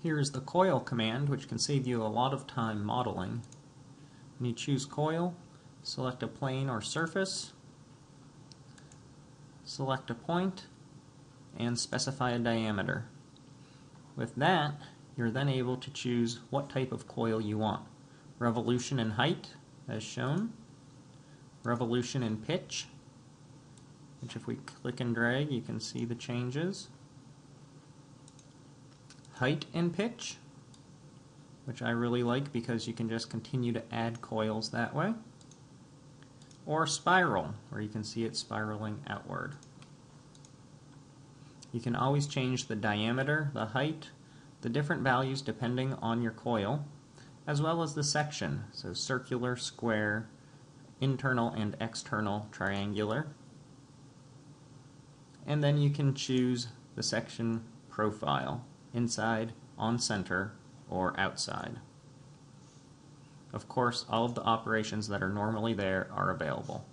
Here's the coil command, which can save you a lot of time modeling. When you choose coil, select a plane or surface, select a point, and specify a diameter. With that, you're then able to choose what type of coil you want. Revolution in height, as shown. Revolution in pitch, which if we click and drag, you can see the changes height and pitch, which I really like because you can just continue to add coils that way, or spiral, where you can see it spiraling outward. You can always change the diameter, the height, the different values depending on your coil, as well as the section, so circular, square, internal and external triangular. And then you can choose the section profile inside, on center, or outside. Of course, all of the operations that are normally there are available.